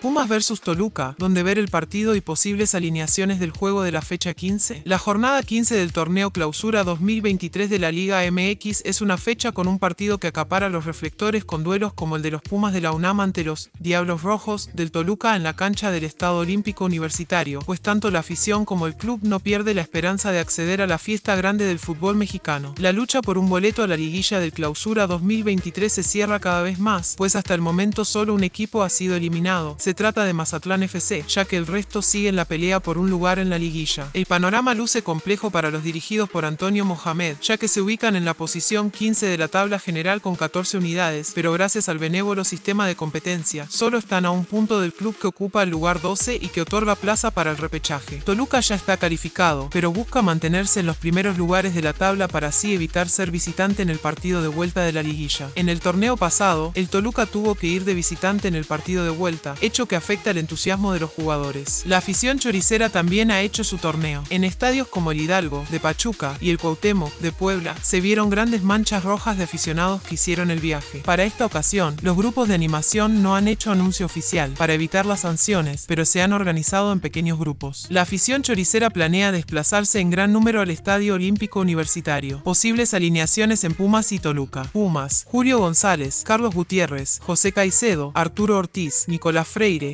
Pumas vs Toluca, donde ver el partido y posibles alineaciones del juego de la fecha 15. La jornada 15 del torneo Clausura 2023 de la Liga MX es una fecha con un partido que acapara los reflectores con duelos como el de los Pumas de la UNAM ante los Diablos Rojos del Toluca en la cancha del Estado Olímpico Universitario, pues tanto la afición como el club no pierde la esperanza de acceder a la fiesta grande del fútbol mexicano. La lucha por un boleto a la liguilla del Clausura 2023 se cierra cada vez más, pues hasta el momento solo un equipo ha sido eliminado trata de Mazatlán FC, ya que el resto sigue en la pelea por un lugar en la liguilla. El panorama luce complejo para los dirigidos por Antonio Mohamed, ya que se ubican en la posición 15 de la tabla general con 14 unidades, pero gracias al benévolo sistema de competencia, solo están a un punto del club que ocupa el lugar 12 y que otorga plaza para el repechaje. Toluca ya está calificado, pero busca mantenerse en los primeros lugares de la tabla para así evitar ser visitante en el partido de vuelta de la liguilla. En el torneo pasado, el Toluca tuvo que ir de visitante en el partido de vuelta, hecho que afecta el entusiasmo de los jugadores. La afición choricera también ha hecho su torneo. En estadios como el Hidalgo, de Pachuca, y el Cuauhtémoc, de Puebla, se vieron grandes manchas rojas de aficionados que hicieron el viaje. Para esta ocasión, los grupos de animación no han hecho anuncio oficial para evitar las sanciones, pero se han organizado en pequeños grupos. La afición choricera planea desplazarse en gran número al Estadio Olímpico Universitario. Posibles alineaciones en Pumas y Toluca. Pumas, Julio González, Carlos Gutiérrez, José Caicedo, Arturo Ortiz, Nicolás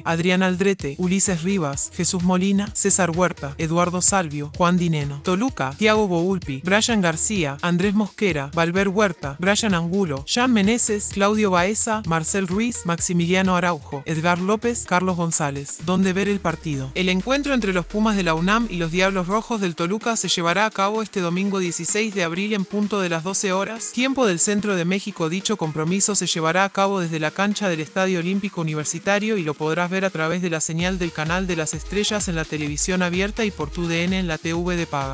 Adrián Aldrete, Ulises Rivas, Jesús Molina, César Huerta, Eduardo Salvio, Juan Dineno, Toluca, Tiago Boulpi, Brian García, Andrés Mosquera, Valver Huerta, Brian Angulo, Jean Meneses, Claudio Baeza, Marcel Ruiz, Maximiliano Araujo, Edgar López, Carlos González. Donde ver el partido. El encuentro entre los Pumas de la UNAM y los Diablos Rojos del Toluca se llevará a cabo este domingo 16 de abril en punto de las 12 horas, tiempo del centro de México. Dicho compromiso se llevará a cabo desde la cancha del Estadio Olímpico Universitario y lo podrás ver a través de la señal del canal de las estrellas en la televisión abierta y por tu DN en la TV de paga.